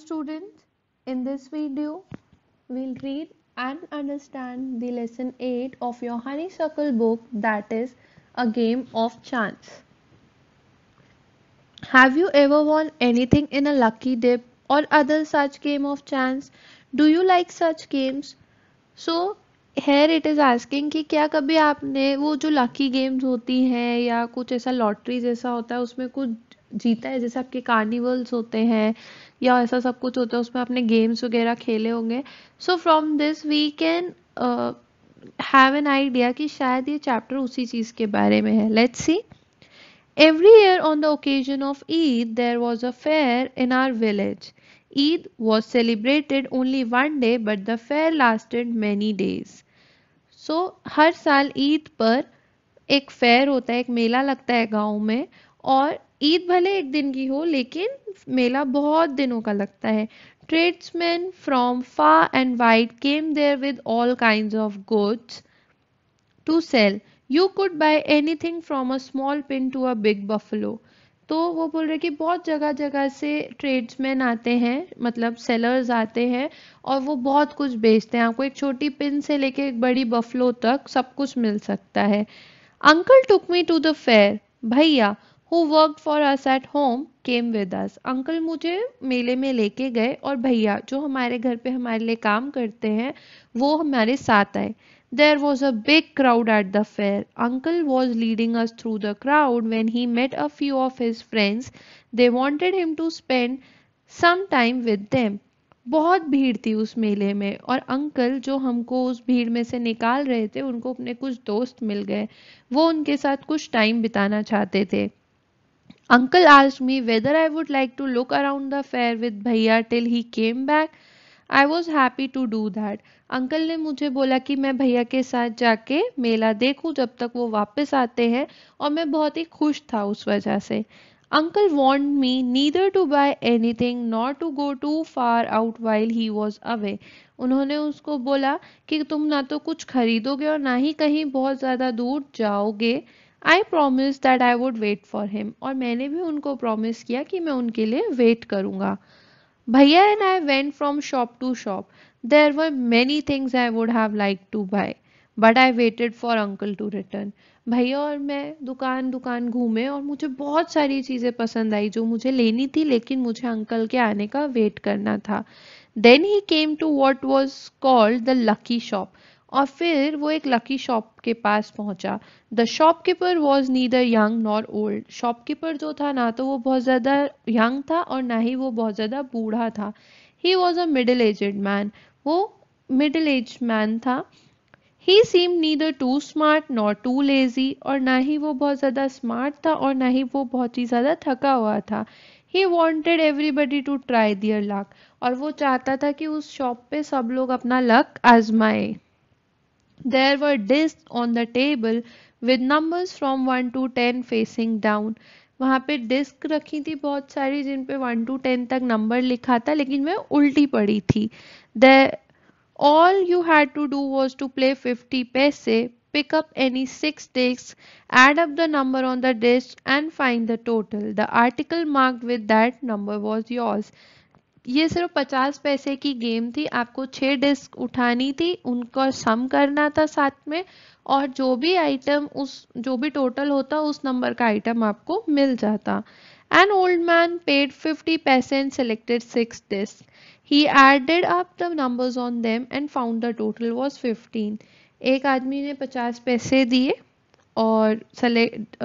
students, in this video we'll read and understand the lesson 8 of your honeysuckle book that is a game of chance. Have you ever won anything in a lucky dip or other such game of chance? Do you like such games? So here it is asking कि क्या कभी आपने वो जो lucky games होती हैं या कुछ ऐसा लॉटरी जैसा होता है उसमें कुछ जीता है जैसे आपके कार्निवल्स होते हैं या ऐसा सब कुछ होता है, उसमें आपने गेम्स वगैरह खेले होंगे। So from this we can have an idea कि शायद ये चैप्टर उसी चीज़ के बारे में है। Let's see every year on the occasion of Eid there was a fair in our village Eid was celebrated only one day but the fair lasted many days so हर साल ईद पर एक फेयर होता है, एक मेला लगता है गाँव में, और ईद भले एक दिन की हो, लेकिन मेला बहुत दिनों का लगता है tradesmen from far and wide came there with all kinds of goods to sell. You could buy anything from a small pin to a big buffalo. तो वो बोल रहे कि बहुत जगह जगह से ट्रेड्समैन आते हैं मतलब सेलर्स आते हैं, और वो बहुत कुछ बेचते हैं आपको एक छोटी पिन से लेके एक बड़ी बफलो तक सब कुछ मिल सकता है uncle took me to the fair भैया who work for us at home came with us uncle मुझे मेले में लेके गए और भैया जो हमारे घर पे हमारे लिए काम करते हैं, वो हमारे साथ आए। There was a big crowd at the fair uncle was leading us through the crowd when he met a few of his friends they wanted him to spend some time with them. बहुत भीड़ थी उस मेले में और uncle जो हमको उस भीड़ में से निकाल रहे थे, उनको अपने कुछ दोस्त मिल गए। वो उनके साथ कुछ टाइम बिताना चाहते थे। Uncle asked me whether I would like to look around the fair with Bhaiya till he came back. I was happy to do that. Uncle ने मुझे बोला कि मैं भैया के साथ जाके मेला देखूँ जब तक वो वापस आते हैं और मैं बहुत ही खुश था उस वजह से uncle want me neither to buy anything not to go too far out while he was away उन्होंने उसको बोला कि तुम ना तो कुछ खरीदोगे और ना ही कहीं बहुत ज़्यादा दूर जाओगे I promise that I would wait for him और मैंने भी उनको प्रॉमिस किया कि मैं उनके लिए वेट करूँगा। भैया and I went from shop to shop there were many things I would have like to buy but I waited for uncle to return भैया और मैं दुकान दुकान घूमे और मुझे बहुत सारी चीज़ें पसंद आई जो मुझे लेनी थी, लेकिन मुझे अंकल के आने का वेट करना था। Then he came to what was called the lucky shop और फिर वो एक लकी शॉप के पास पहुँचा। The shopkeeper was neither young nor old shopkeeper जो था ना तो वो बहुत ज़्यादा यंग था और ना ही वो बहुत ज़्यादा बूढ़ा था। He was a middle aged man वो मिडिल एज मैन था। He seem neither too smart nor too lazy और ना ही वो बहुत ज़्यादा स्मार्ट था और ना ही वो बहुत ही ज़्यादा थका हुआ था। He wanted everybody to try their luck और वो चाहता था कि उस शॉप पे सब लोग अपना लक आजमाए। There were discs on the table with numbers from 1 to 10 facing down. वहाँ पे डिस्क रखी थी बहुत सारी जिन पे वन टू टेन तक नंबर लिखा था लेकिन मैं उल्टी पड़ी थी the all you had to do was to play fifty पैसे pick up any six discs, add up the number on the disc and find the total. The article marked with that number was yours. ये सिर्फ़ पचास पैसे की game थी, आपको छह disc उठानी थी, उनका सम करना था साथ में, और जो भी आइटम उस, जो भी टोटल होता, उस नंबर का आइटम आपको मिल जाता। An old man paid fifty पैसे and selected six disc he added up the numbers on them and found the total was fifteen एक आदमी ने पचास पैसे दिए और सेलेक्ट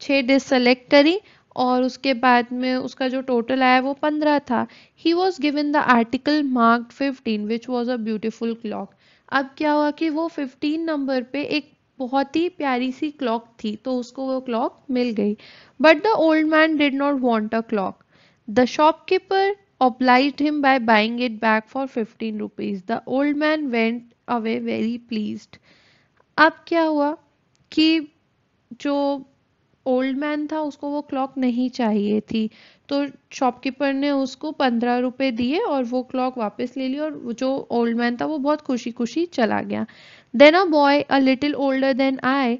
छः डिस्क सेलेक्ट करी और उसके बाद में उसका जो टोटल आया वो पंद्रह था he was given the article marked fifteen which was a beautiful clock अब क्या हुआ कि वो फिफ्टीन नंबर पे एक बहुत ही प्यारी सी क्लॉक थी तो उसको वो क्लॉक मिल गई but the old man did not want a clock the shopkeeper obliged him by buying it back for 15 rupees. The old man went away very pleased. अब क्या हुआ कि जो ओल्ड मैन था, उसको वो क्लॉक नहीं चाहिए थी। तो शॉपकीपर ने उसको पंद्रह रुपए दिए और वो क्लॉक वापस ले ली और जो ओल्ड मैन था, वो बहुत खुशी खुशी चला गया। Then a boy a little older than I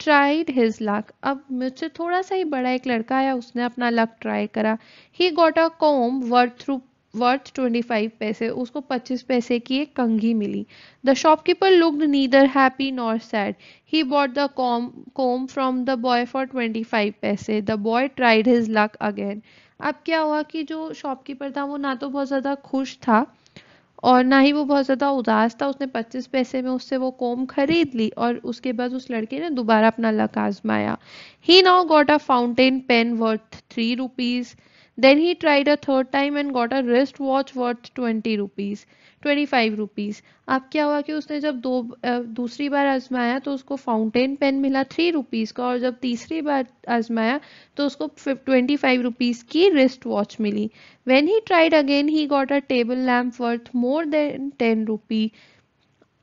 tried his luck अब मुझसे थोड़ा सा ही बड़ा एक लड़का आया, उसने अपना लक ट्राई करा। He got a comb worth through worth twenty five पैसे उसको पच्चीस पैसे की एक कंघी मिली। The shopkeeper looked neither happy nor sad he bought the comb comb from the boy for twenty five पैसे the boy tried his luck again अब क्या हुआ कि जो शॉपकीपर था, वो ना तो बहुत ज़्यादा खुश था और ना ही वो बहुत ज़्यादा उदास था। उसने पच्चीस पैसे में उससे वो कोम खरीद ली और उसके बाद उस लड़के ने दोबारा अपना लक आजमाया। He now got a fountain pen worth three rupees Then he tried a third time and got a wrist watch worth twenty rupees twenty five अब क्या हुआ कि उसने जब दो दूसरी बार आजमाया तो उसको फाउंटेन पेन मिला थ्री रुपीज़ का और जब तीसरी बार आजमाया तो उसको ट्वेंटी फाइव रुपीज़ की wrist watch milli. When he tried again he got a table lamp worth more than ten rupee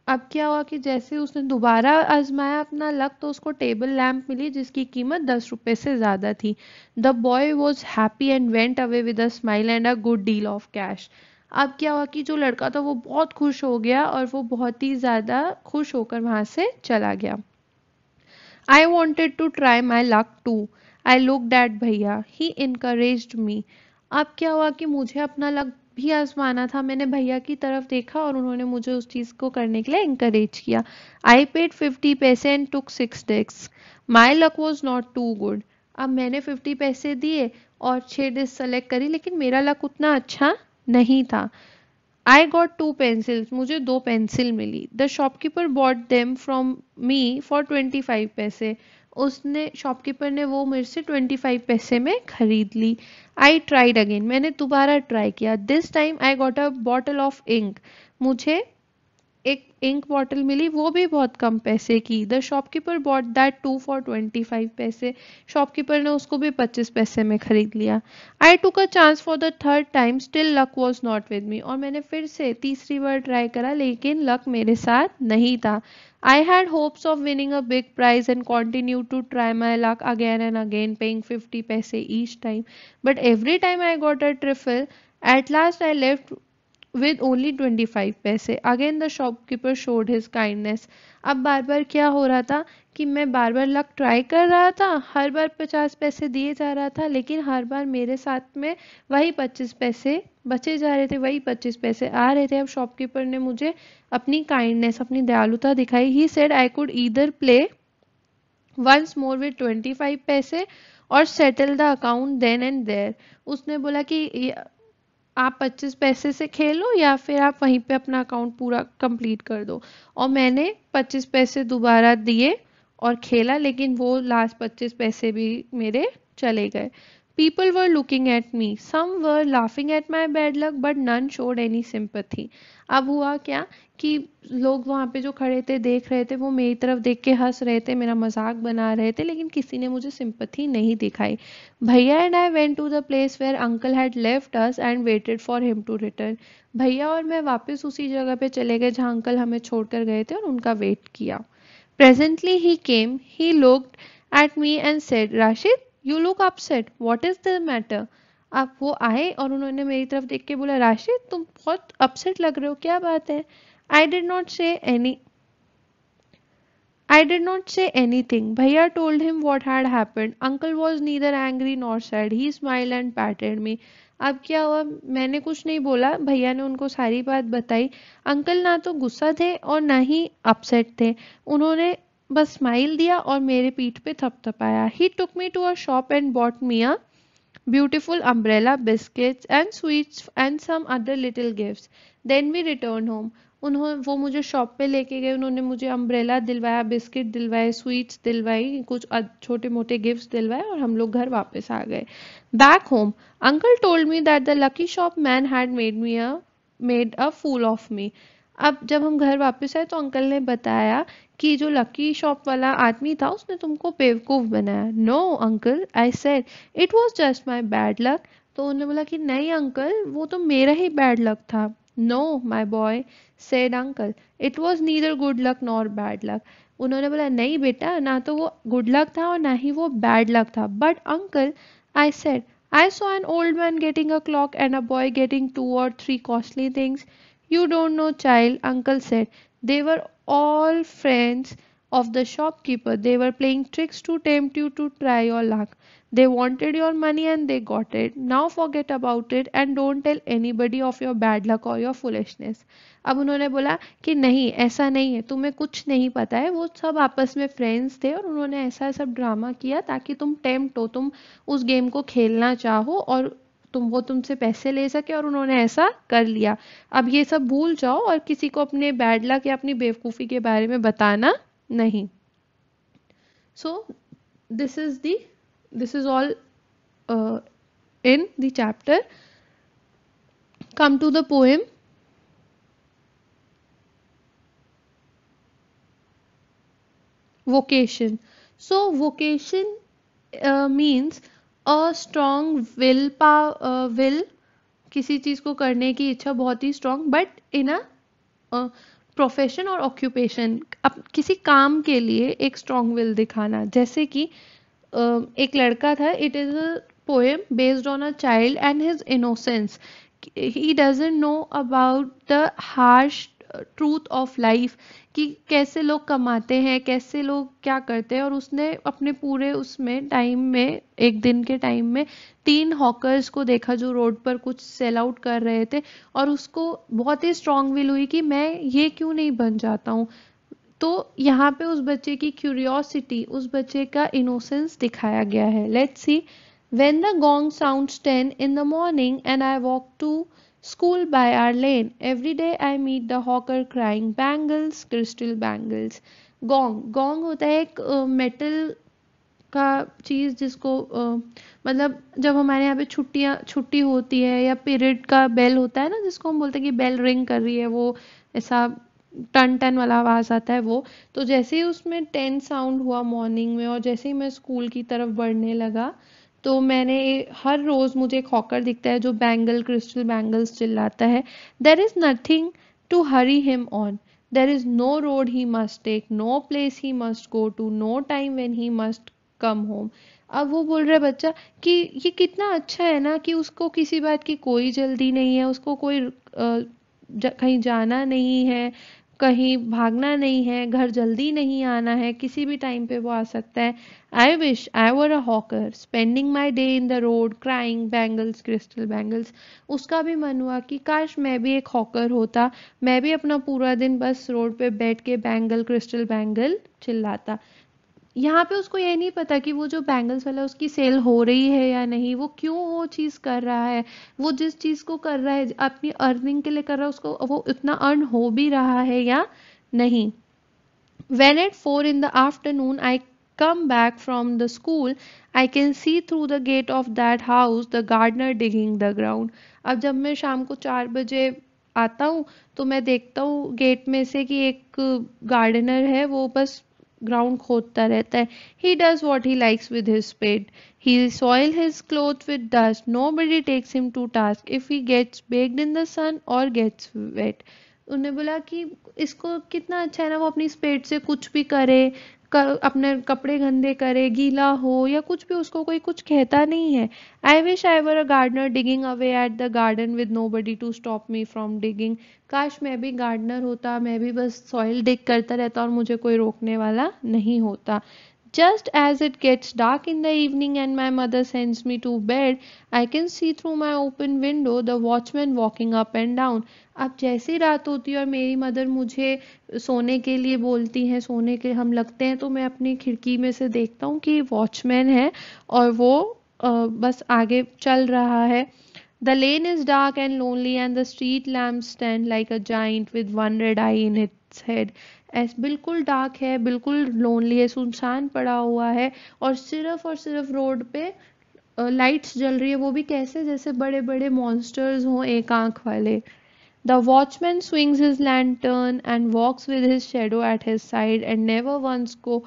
अब क्या हुआ कि जैसे उसने दोबारा आजमाया अपना लक तो उसको टेबल लैम्प मिली जिसकी कीमत दस रुपए से ज़्यादा थी। The boy was happy and went away with a smile and a good deal of cash अब क्या हुआ कि जो लड़का था वो बहुत खुश हो गया और वो बहुत ही ज़्यादा खुश होकर वहाँ से चला गया। I wanted to try my luck too I look that भैया. ही इनकरेज मी अब क्या हुआ कि मुझे अपना लक भी आजमाना था, मैंने भैया की तरफ़ देखा और उन्होंने मुझे उस चीज़ को करने के लिए इंकरेज किया। आई पेड फिफ्टी पैसे and took six desk my luck was not too good अब मैंने फिफ्टी पैसे दिए और छः डिस्क सेलेक्ट करी, लेकिन मेरा लक उतना अच्छा नहीं था। आई गॉट टू पेंसिल्स मुझे दो pencil milli. The shopkeeper bought them from me for twenty five पैसे। उसने शॉपकीपर ने वो मेरे से ट्वेंटी फाइव पैसे में खरीद ली। आई ट्राइड अगेन मैंने दोबारा ट्राई किया। This time I got a bottle of ink मुझे एक इंक बॉटल मिली वो भी बहुत कम पैसे की। The shopkeeper bought that too for twenty five पैसे। शॉपकीपर ने उसको भी पच्चीस पैसे में खरीद लिया। I took a chance for the third time still luck was not with me और मैंने फिर से तीसरी बार ट्राई करा लेकिन लक मेरे साथ नहीं था। I had hopes of winning a big prize and continued to try my luck again and again, paying 50 paise each time. But every time I got a trifle, at last I left with only 25 पैसे again the shopkeeper showed his kindness अब बार बार क्या हो रहा था कि मैं बार बार luck try कर रहा था, हर बार पचास पैसे दिए जा रहा था, लेकिन हर बार मेरे साथ में वही पच्चीस पैसे बचे जा रहे थे, वही पच्चीस पैसे आ रहे थे। अब शॉपकीपर ने मुझे अपनी काइंडनेस अपनी दयालुता दिखाई। He said I could either play once more with twenty five पैसे और settle the account then and there उसने बोला कि आप पच्चीस पैसे से खेलो या फिर आप वहीं पे अपना अकाउंट पूरा कंप्लीट कर दो। और मैंने पच्चीस पैसे दोबारा दिए और खेला, लेकिन वो लास्ट पच्चीस पैसे भी मेरे चले गए। People were looking at me. Some were laughing at my bad luck, but none showed any sympathy. अब हुआ क्या कि लोग वहाँ पे जो खड़े थे देख रहे थे वो मेरी तरफ़ देख के हंस रहे थे मेरा मज़ाक बना रहे थे लेकिन किसी ने मुझे सिंपथी नहीं दिखाई भैया and I went to the place where uncle had left us and waited for him to return भैया और मैं वापस उसी जगह पे चले गए जहाँ अंकल हमें छोड़कर गए थे और उनका वेट किया presently he came he looked at me and said Rashid you look upset what is the matter आप वो आए और उन्होंने मेरी तरफ़ देख के बोला राशिद तुम बहुत अपसेट लग रहे हो, क्या बात है I did not say any I did not say anything. Bhaiya told him what had happened. Uncle was neither angry nor sad. He smiled and patted me. अब क्या हुआ मैंने कुछ नहीं बोला भैया ने उनको सारी बात बताई अंकल ना तो गुस्सा थे और ना ही अपसेट थे उन्होंने बस स्माइल दिया और मेरे पीठ पे थपथपाया। He took me to a shop and bought me a beautiful umbrella biscuits and sweets and some other little gifts then we return home उन्होंने वो मुझे शॉप पे लेके गए। उन्होंने मुझे अम्ब्रेला दिलवाया बिस्किट दिलवाए स्वीट्स दिलवाई, कुछ छोटे मोटे गिफ्ट्स दिलवाए और हम लोग घर वापस आ गए। Back home uncle told me that the lucky shop man had made me a made a fool of me अब जब हम घर वापस आए तो अंकल ने बताया कि जो लकी शॉप वाला आदमी था उसने तुमको बेवकूफ़ बनाया। No uncle I said it was just my bad luck तो उन्होंने बोला कि नहीं अंकल वो तो मेरा ही बैड लक था। No my boy said uncle it was neither good luck nor bad luck उन्होंने बोला नहीं बेटा ना तो वो गुड लक था और ना ही वो बैड लक था। But uncle I said I saw an old man getting a clock and a boy getting two और three costly things You don't know, child, uncle said. They were all friends of the shopkeeper. They were playing tricks to tempt you to try your luck. They wanted your money and they got it. Now forget about it and don't tell anybody of your bad luck or your foolishness. अब उन्होंने बोला कि नहीं ऐसा नहीं है तुम्हें कुछ नहीं पता है वो सब आपस में फ्रेंड्स थे और उन्होंने ऐसा सब ड्रामा किया ताकि तुम टेम्प्ट हो तुम उस गेम को खेलना चाहो और तुम वो तुमसे पैसे ले सके और उन्होंने ऐसा कर लिया। अब ये सब भूल जाओ और किसी को अपने बैड लक या अपनी बेवकूफ़ी के बारे में बताना नहीं। So this is the this is all in the chapter come to the poem so vocation uh, means a strong will power will किसी चीज़ को करने की इच्छा बहुत ही strong but in a profession और ऑक्यूपेशन अब किसी काम के लिए एक स्ट्रॉन्ग विल दिखाना। जैसे कि uh, एक लड़का था it is a poem based on a child and his innocence he doesn't know about the harsh truth of life कि कैसे लोग कमाते हैं, कैसे लोग क्या करते हैं, और उसने अपने पूरे उसमें टाइम में, एक दिन के टाइम में, तीन हॉकर्स को देखा जो रोड पर कुछ सेल आउट कर रहे थे, और उसको बहुत ही स्ट्रांग विल हुई कि मैं ये क्यों नहीं बन जाता हूँ। तो यहाँ पे उस बच्चे की क्यूरियोसिटी उस बच्चे का इनोसेंस दिखाया गया है। Let's see when the gong sound ten in the morning and I walk to School by our lane. Every day I meet the hawker crying bangles, crystal bangles. Gong gong होता है एक metal का चीज़ जिसको मतलब जब हमारे यहाँ पे छुट्टियाँ छुट्टी होती है या पीरियड का बेल होता है ना जिसको हम बोलते हैं कि बेल रिंग कर रही है वो ऐसा टन टन वाला आवाज़ आता है वो तो जैसे ही उसमें टेन साउंड हुआ मॉर्निंग में और जैसे ही मैं स्कूल की तरफ़ बढ़ने लगा तो मैंने हर रोज़ मुझे एक हॉकर दिखता है जो बैंगल क्रिस्टल बैंगल्स चिल्लाता है। There is nothing to hurry him on there is no road he must take no place he must go to no time when he must come home अब वो बोल रहा है, बच्चा, कि ये कितना अच्छा है ना कि उसको किसी बात की कोई जल्दी नहीं है, उसको कोई कहीं जाना नहीं है कहीं भागना नहीं है, घर जल्दी नहीं आना है, किसी भी टाइम पे वो आ सकता है। I wish I were a hawker spending my day in the road crying bangles crystal bangles उसका भी मन हुआ कि, काश मैं भी एक हॉकर होता, मैं भी अपना पूरा दिन बस रोड पे बैठ के बैंगल क्रिस्टल बैंगल चिल्लाता। यहाँ पे उसको ये नहीं पता कि वो जो बैंगल्स वाला उसकी सेल हो रही है या नहीं, वो क्यों वो चीज़ कर रहा है? वो जिस चीज़ को कर रहा है, अपनी अर्निंग के लिए कर रहा है, उसको वो इतना अर्न हो भी रहा है या नहीं? When at four in the afternoon I come back from the school I can see through the gate of that house the gardener digging the ground अब जब मैं शाम को चार बजे आता हूँ तो मैं देखता हूँ गेट में से कि एक गार्डनर है, वो बस ग्राउंड खोदता रहता है। He does what he likes with his spade he soil his cloth with dust nobody takes him to task if he gets baked in the sun और गेट्स वेट उन्हें बोला कि इसको कितना अच्छा है ना, वो अपनी स्पेड से कुछ भी करे। अपने कपड़े गंदे करे, गीला हो या कुछ भी, उसको कोई कुछ कहता नहीं है। I wish I were a gardener digging away at the garden with nobody to stop me from digging काश मैं भी गार्डनर होता, मैं भी बस सॉइल डिग करता रहता और मुझे कोई रोकने वाला नहीं होता। Just as it gets dark in the evening and my mother sends me to bed, I can see through my open window the watchman walking up and down. अब जैसी रात होती है और मेरी मदर मुझे सोने के लिए बोलती हैं सोने के हम लगते हैं तो मैं अपनी खिड़की में से देखता हूँ कि वॉचमैन है और वो बस आगे चल रहा है The lane is dark and lonely and the street lamps stand like a giant with one red eye in its head as, बिल्कुल डार्क है, बिल्कुल लोनली है, सुनसान पड़ा हुआ है और सिर्फ़ और सिर्फ़ रोड पे लाइट्स जल रही है, वो भी कैसे? जैसे बड़े बड़े मॉन्स्टर्स हों एक आँख वाले। The watchman swings his lantern and walks with his shadow at his side and never once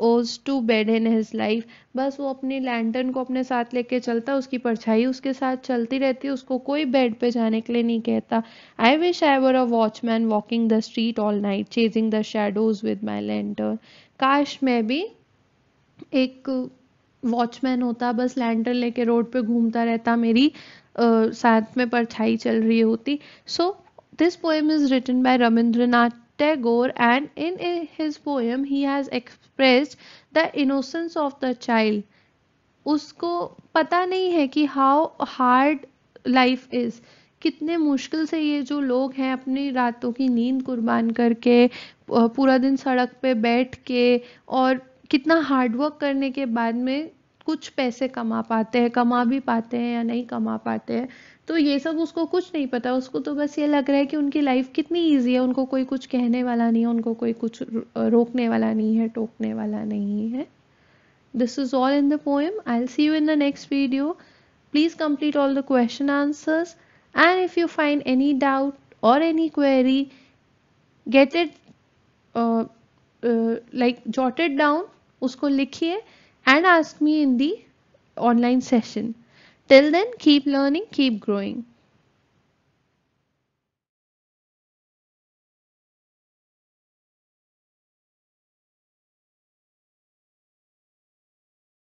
goes to bed in his life बस वो अपनी लैंटर्न को अपने साथ लेके चलता उसकी परछाई उसके साथ चलती रहती है उसको कोई बेड पे जाने के लिए नहीं कहता। I wish I were a watchman walking the street all night chasing the shadows with my lantern काश मैं भी एक वॉचमैन होता बस लैंटर्न लेके रोड पे घूमता रहता मेरी uh, साथ में परछाई चल रही होती। So this poem is written by Rabindranath Tagore, and in his poem, he has expressed the innocence of the child. उसको पता नहीं है कि हाउ हार्ड लाइफ इज़ कितने मुश्किल से ये जो लोग हैं अपनी रातों की नींद कुर्बान करके पूरा दिन सड़क पे बैठ के और कितना हार्डवर्क करने के बाद में कुछ पैसे कमा पाते हैं कमा भी पाते हैं या नहीं कमा पाते हैं तो ये सब उसको कुछ नहीं पता। उसको तो बस ये लग रहा है कि उनकी लाइफ कितनी ईजी है। उनको कोई कुछ कहने वाला नहीं है उनको कोई कुछ रोकने वाला नहीं है टोकने वाला नहीं है। This is all in the poem I see you in the next video please complete all the question answers find any doubt or any query get it uh, uh, like jot it down usko likhiye and ask me in the online session. Till then keep learning keep growing